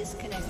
Disconnected.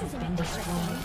Has been destroyed.